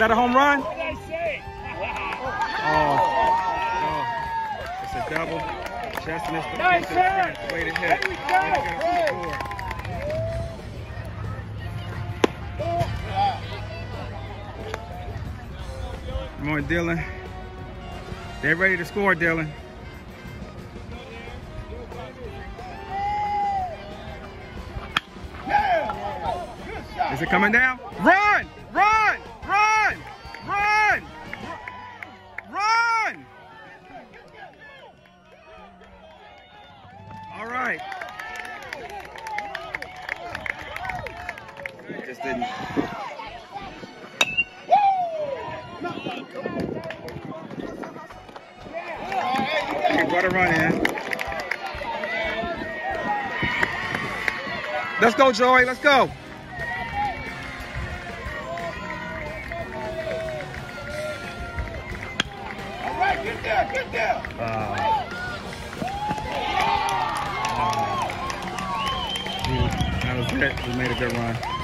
that a home run? What did I say? Oh. oh. It's a double. Chestnut the Nice to the hit. Way to hit. There we Way to go. get us on the board. Come on, Dylan. They're ready to score, Dylan. Is it coming down? Run! Run! Run! Run! Run! All right. Just didn't. Okay, got to run in. Let's go, Joy. Let's go. All right, get there, get there. Uh, that was it. We made a good run.